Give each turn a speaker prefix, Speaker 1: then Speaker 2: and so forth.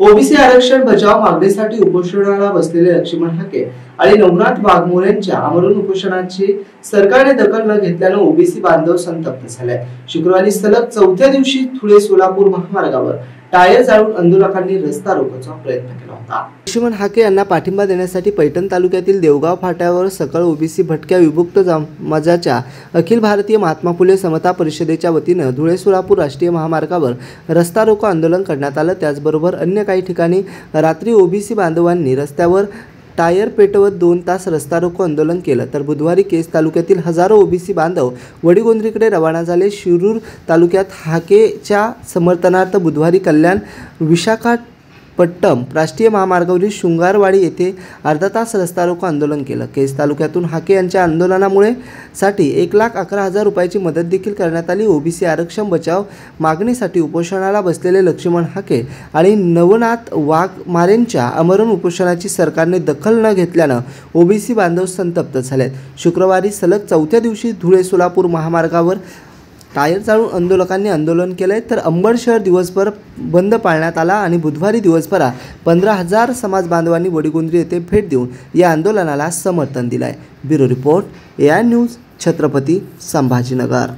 Speaker 1: OBC आरक्षण बचाव मागणीसाठी उपोषणाला बसलेले लक्ष्मण हाके आणि नवनाथ वाघमोरेंच्या आमरण उपोषणाची सरकारने दखल न घेतल्यानं ओबीसी बांधव संतप्त झालाय शुक्रवारी सलग चौथ्या दिवशी धुळे सोलापूर महामार्गावर टायर जाळून आंदोलकांनी रस्ता रोखण्याचा प्रयत्न केला होता. लक्ष्मण हाके यांना पाठिंबा देण्यासाठी पैठण तालुक्यातील देवगाव फाट्यावर सकळ ओबीसी भटक्या विभुक्त समाजाच्या अखिल भारतीय महात्मा फुले समता परिषदेच्या वतीनं धुळे सोलापूर राष्ट्रीय महामार्गावर रस्ता रोको आंदोलन करण्यात आलं. त्याचबरोबर अन्य काही ठिकाणी रात्री ओबीसी बांधवांनी रस्त्यावर टायर पेटवत दोन तास रस्ता रोको आंदोलन केलं. तर बुधवारी केस तालुक्यातील हजारो ओबीसी बांधव वडीगोंद्रीकडे रवाना झाले. शिरूर तालुक्यात हाकेच्या समर्थनार्थ बुधवारी कल्याण विशाखा पट्टम राष्ट्रीय महामार्गावरील शृंगारवाडी येथे अर्धा तास रस्ता रोको आंदोलन केलं. केस तालुक्यातून हाके यांच्या आंदोलनामुळे साठी एक लाख अकरा हजार रुपयाची मदत देखील करण्यात आली. ओबीसी आरक्षण बचाव मागणीसाठी उपोषणाला बसलेले लक्ष्मण हाके आणि नवनाथ वाघमारेंच्या अमरण उपोषणाची सरकारने दखल न घेतल्यानं ओबीसी बांधव संतप्त झालेत. शुक्रवारी सलग चौथ्या दिवशी धुळे सोलापूर महामार्गावर टायर चाळून आंदोलकांनी आंदोलन केलंय तर अंबड शहर दिवसभर बंद पाळण्यात आला आणि बुधवारी दिवसभरात पंधरा हजार समाज बांधवांनी वडीगुंद्री येथे भेट देऊन या आंदोलनाला समर्थन दिलं आहे bureau report A I news Chhatrapati Sambhajinagar.